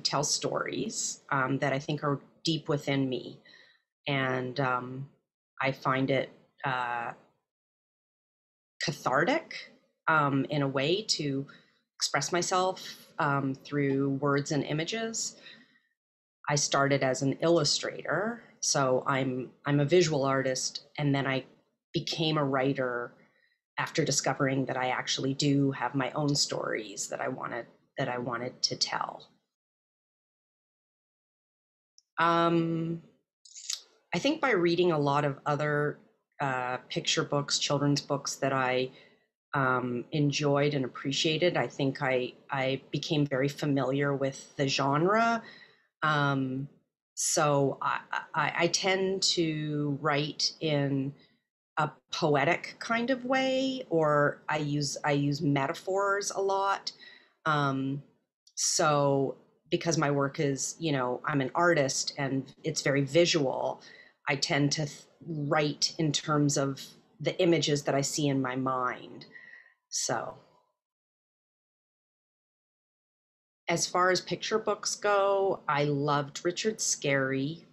Tell stories um, that I think are deep within me, and um, I find it uh, cathartic um, in a way to express myself um, through words and images. I started as an illustrator, so I'm I'm a visual artist, and then I became a writer after discovering that I actually do have my own stories that I wanted that I wanted to tell. Um, I think by reading a lot of other uh, picture books, children's books that I um, enjoyed and appreciated, I think I I became very familiar with the genre. Um, so I, I, I tend to write in a poetic kind of way, or I use I use metaphors a lot. Um, so because my work is, you know, I'm an artist and it's very visual, I tend to th- write in terms of the images that I see in my mind. So, as far as picture books go, I loved Richard Scarry.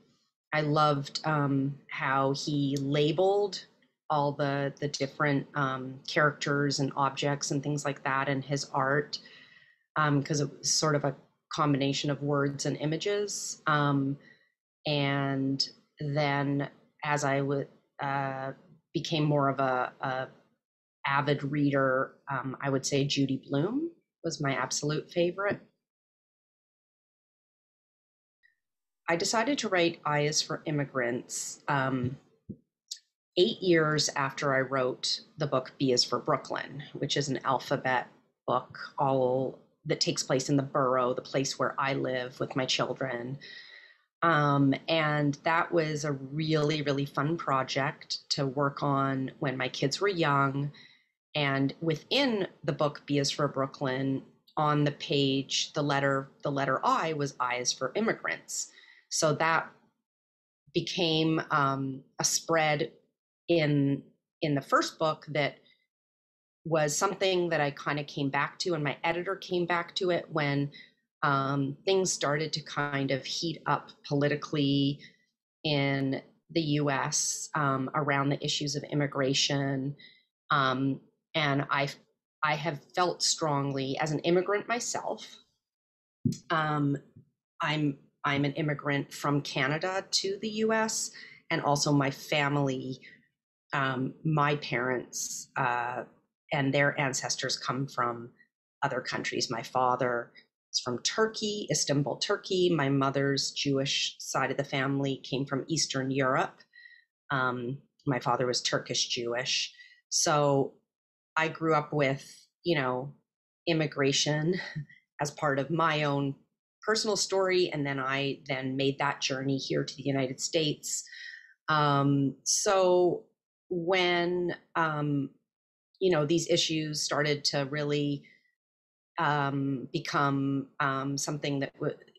I loved um, how he labeled all the the different um, characters and objects and things like that in his art because um, it was sort of a combination of words and images. Um, and then as I would uh, became more of a, a avid reader, um, I would say Judy Blume was my absolute favorite. I decided to write I is for Immigrants um, eight years after I wrote the book B is for Brooklyn, which is an alphabet book all that takes place in the borough, the place where I live with my children. Um, and that was a really, really fun project to work on when my kids were young. And within the book B is for Brooklyn, on the page, the letter, the letter I was I is for immigrants. So that became um, a spread in in the first book that was something that I kind of came back to, and my editor came back to it when um, things started to kind of heat up politically in the US um, around the issues of immigration. Um, and I, I have felt strongly as an immigrant myself. Um, I'm, I'm an immigrant from Canada to the US, and also my family, um, my parents, uh, and their ancestors come from other countries. My father is from Turkey, Istanbul, Turkey. My mother's Jewish side of the family came from Eastern Europe. Um, my father was Turkish Jewish. So I grew up with, you know, immigration as part of my own personal story. And then I then made that journey here to the United States. Um, so when um, you know these issues started to really um, become um, something that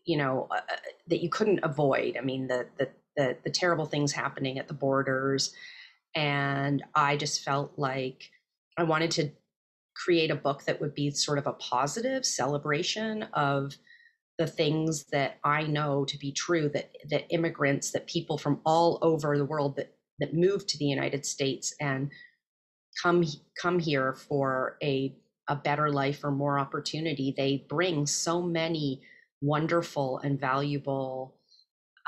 you know uh, uh, that you couldn't avoid. I mean the, the the the terrible things happening at the borders, and I just felt like I wanted to create a book that would be sort of a positive celebration of the things that I know to be true that that immigrants that people from all over the world that that move to the United States and come come here for a a better life or more opportunity. They bring so many wonderful and valuable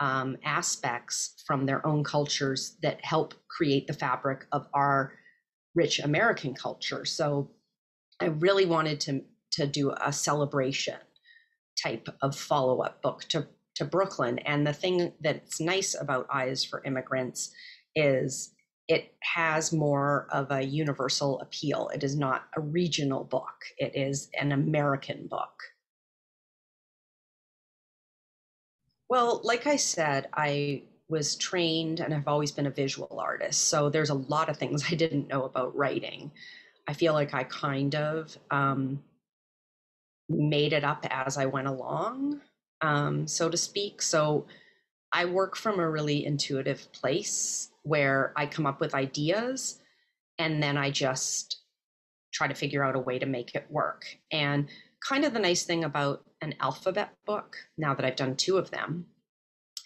um, aspects from their own cultures that help create the fabric of our rich american culture. So i really wanted to to do a celebration type of follow-up book to to brooklyn. And the thing that's nice about Eyes for immigrants is it has more of a universal appeal. It is not a regional book, it is an American book. Well, like I said, I was trained and I've always been a visual artist. So there's a lot of things I didn't know about writing. I feel like I kind of um, made it up as I went along, um, so to speak. So I work from a really intuitive place where I come up with ideas and then I just try to figure out a way to make it work. And kind of the nice thing about an alphabet book, now that I've done two of them,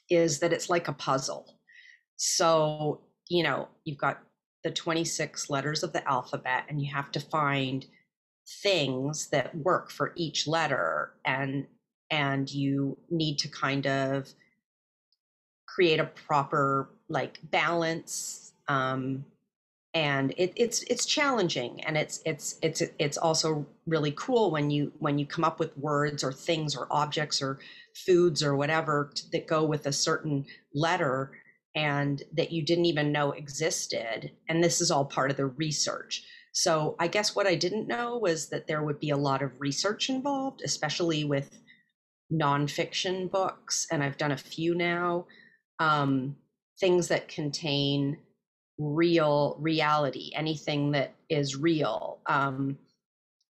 is that it's like a puzzle. So, you know, you've got the 26 letters of the alphabet, and you have to find things that work for each letter and and you need to kind of create a proper like balance um, and it, it's it's challenging and it's it's it's it's also really cool when you when you come up with words or things or objects or foods or whatever that go with a certain letter and that you didn't even know existed and this is all part of the research. So i guess what i didn't know was that there would be a lot of research involved especially with nonfiction books and i've done a few now um, things that contain real reality, anything that is real. Um,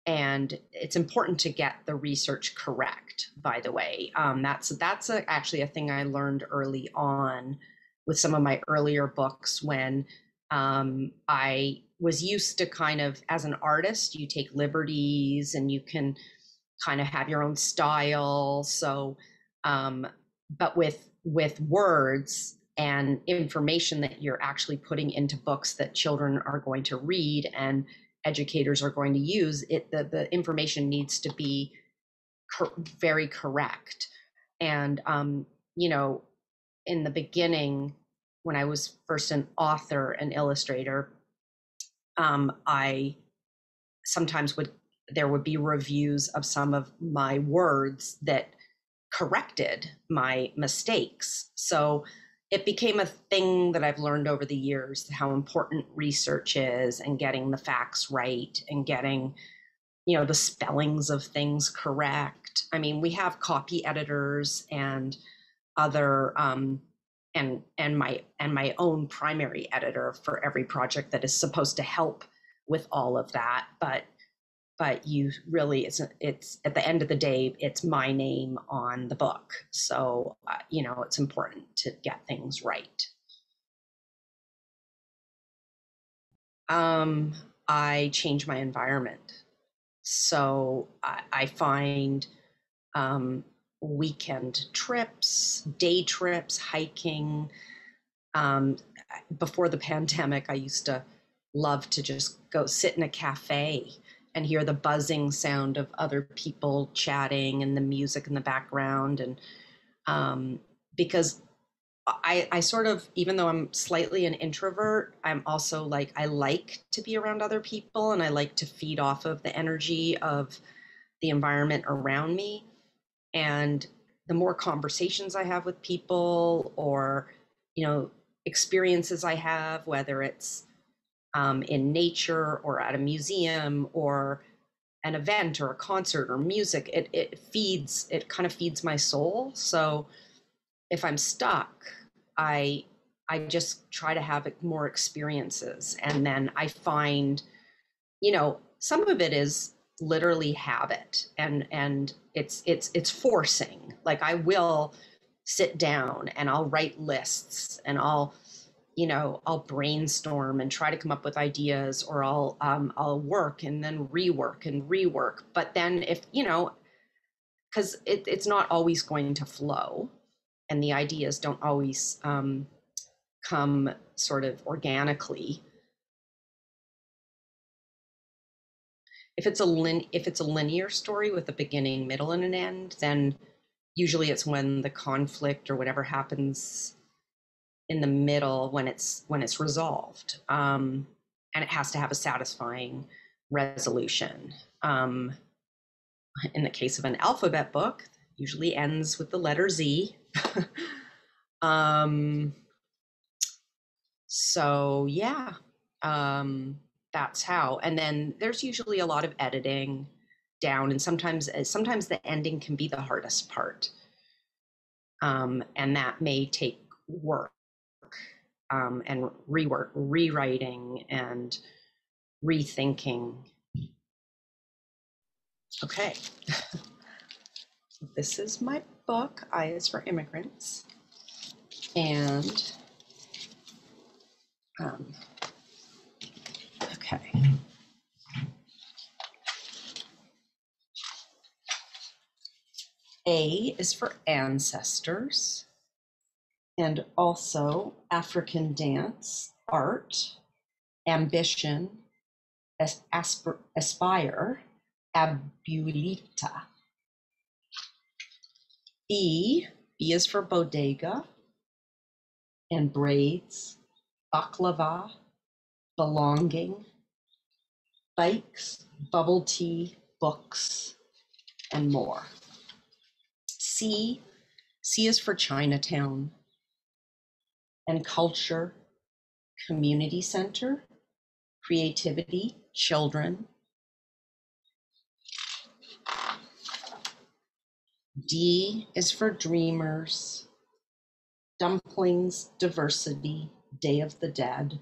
and it's important to get the research correct. By the way, um, that's that's a, actually a thing I learned early on with some of my earlier books when um, I was used to kind of as an artist, you take liberties and you can kind of have your own style. So, um, but with with words, and information that you're actually putting into books that children are going to read and educators are going to use it the, the information needs to be cor- very correct. And um, you know in the beginning when i was first an author and illustrator um, i sometimes would there would be reviews of some of my words that corrected my mistakes so it became a thing that I've learned over the years how important research is and getting the facts right and getting, you know, the spellings of things correct. I mean, we have copy editors and other um, and and my and my own primary editor for every project that is supposed to help with all of that. But but you really it's it's at the end of the day it's my name on the book. So uh, you know it's important to get things right. Um i change my environment. So i, I find um weekend trips day trips hiking um before the pandemic i used to love to just go sit in a cafe and hear the buzzing sound of other people chatting and the music in the background. And um, because I, I sort of even though i'm slightly an introvert i'm also like i like to be around other people and i like to feed off of the energy of the environment around me. And the more conversations i have with people or you know experiences i have whether it's um, in nature or at a museum or an event or a concert or music it, it feeds it kind of feeds my soul. So if i'm stuck i i just try to have more experiences. And then i find you know some of it is literally habit and and it's it's it's forcing. Like i will sit down and i'll write lists and i'll you know i'll brainstorm and try to come up with ideas or i'll um, i'll work and then rework and rework. But then if you know because it, it's not always going to flow and the ideas don't always um, come sort of organically. If it's a lin- if it's a linear story with a beginning middle and an end then usually it's when the conflict or whatever happens in the middle when it's when it's resolved um, and it has to have a satisfying resolution. Um, in the case of an alphabet book usually ends with the letter z. Um, so yeah um, that's how. And then there's usually a lot of editing down and sometimes sometimes the ending can be the hardest part. Um, and that may take work um, and rework, rewriting, and rethinking. Okay. this is my book, I is for Immigrants. And um, okay. A is for ancestors and also African dance, art, ambition, as- asper- aspire, abuelita. B, B is for bodega and braids, baklava, belonging, bikes, bubble tea, books, and more. C, C is for Chinatown and culture, community center, creativity, children. D is for dreamers, dumplings, diversity, Day of the Dead.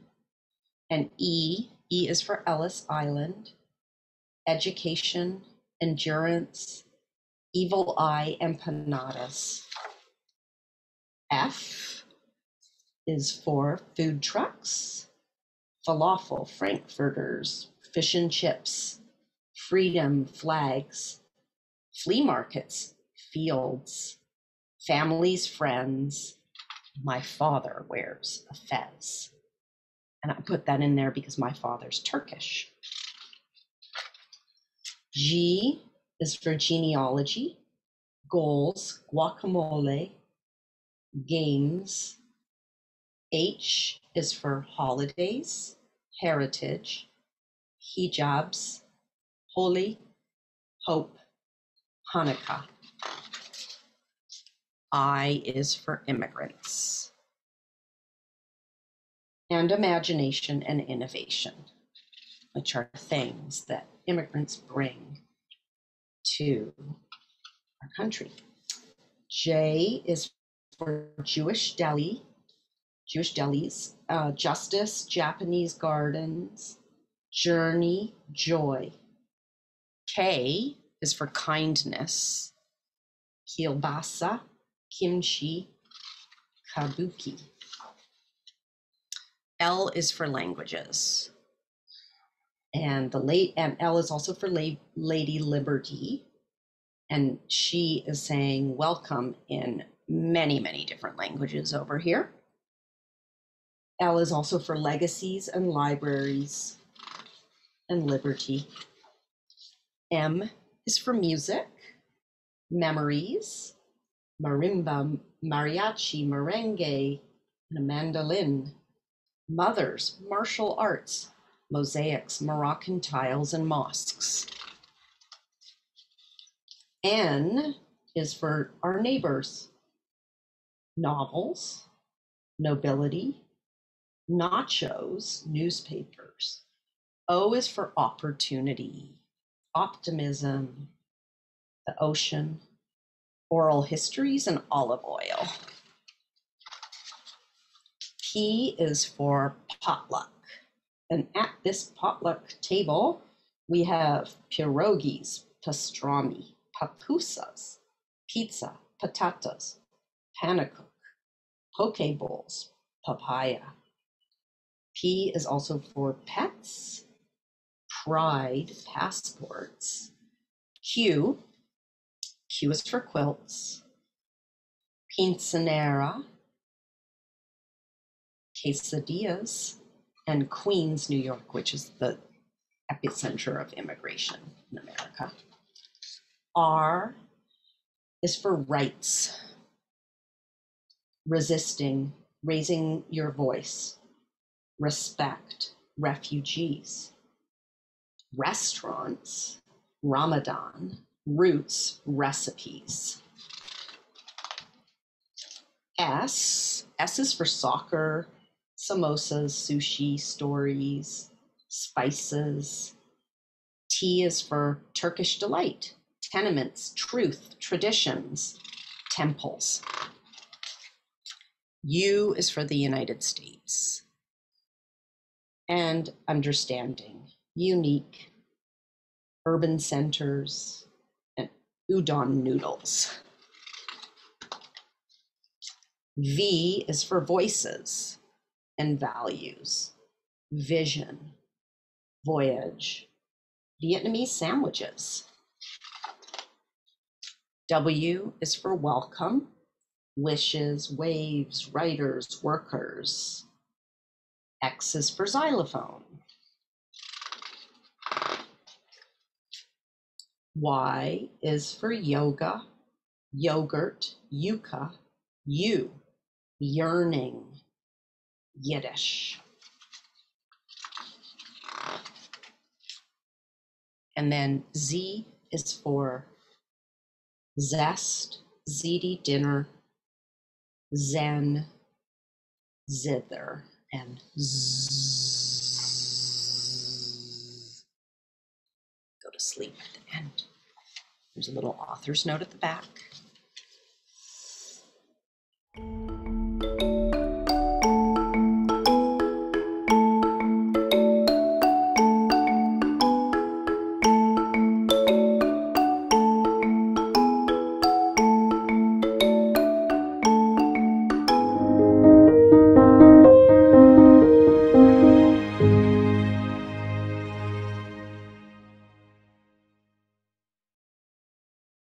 And E, E is for Ellis Island, education, endurance, evil eye empanadas. F is for food trucks, falafel, frankfurters, fish and chips, freedom flags, flea markets, fields, families, friends. My father wears a fez. And I put that in there because my father's Turkish. G is for genealogy, goals, guacamole, games. H is for holidays, heritage, hijabs, holy, hope, Hanukkah. I is for immigrants. And imagination and innovation, which are things that immigrants bring to our country. J is for Jewish deli, Jewish delis, uh, justice, Japanese gardens, journey, joy. K is for kindness, kielbasa, kimchi, kabuki. L is for languages. And the late and L is also for La- Lady Liberty. And she is saying welcome in many, many different languages over here. L is also for legacies and libraries and liberty. M is for music, memories, marimba, mariachi, merengue, and a mandolin. Mothers, martial arts, mosaics, Moroccan tiles, and mosques. N is for our neighbors, novels, nobility, nachos, newspapers. O is for opportunity, optimism, the ocean, oral histories, and olive oil. P is for potluck. And at this potluck table, we have pierogies, pastrami, pupusas, pizza, patatas, panakuk, poke bowls, papaya. P is also for pets, pride, passports. Q, Q is for quilts, quinceanera, quesadillas, and Queens, New York, which is the epicenter of immigration in America. R is for rights, resisting, raising your voice, respect, refugees, restaurants, Ramadan, roots, recipes. S, S is for soccer, samosas, sushi, stories, spices. T is for Turkish delight, tenements, truth, traditions, temples. U is for the United States. And understanding, unique, urban centers, and udon noodles. V is for voices and values, vision, voyage, Vietnamese sandwiches. W is for welcome, wishes, waves, writers, workers. X is for xylophone. Y is for yoga, yogurt, yucca, you, yearning, Yiddish. And then Z is for zest, ziti dinner, zen, zither, and. Go to sleep at the end. There's a little author's note at the back.